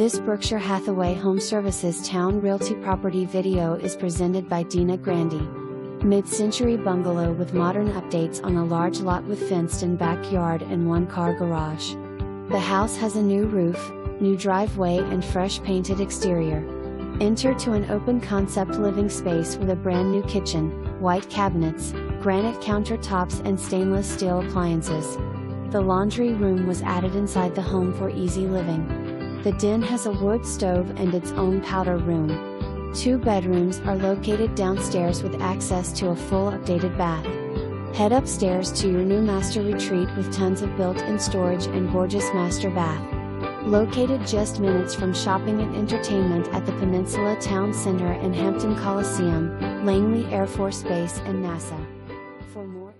This Berkshire Hathaway Home Services Towne Realty property video is presented by Dina Grandy. Mid-century bungalow with modern updates on a large lot with fenced-in backyard and one-car garage. The house has a new roof, new driveway and fresh painted exterior. Enter to an open concept living space with a brand new kitchen, white cabinets, granite countertops and stainless steel appliances. The laundry room was added inside the home for easy living. The den has a wood stove and its own powder room. Two bedrooms are located downstairs with access to a full updated bath. Head upstairs to your new master retreat with tons of built-in storage and gorgeous master bath. Located just minutes from shopping and entertainment at the Peninsula Town Center and Hampton Coliseum, Langley Air Force Base and NASA. For more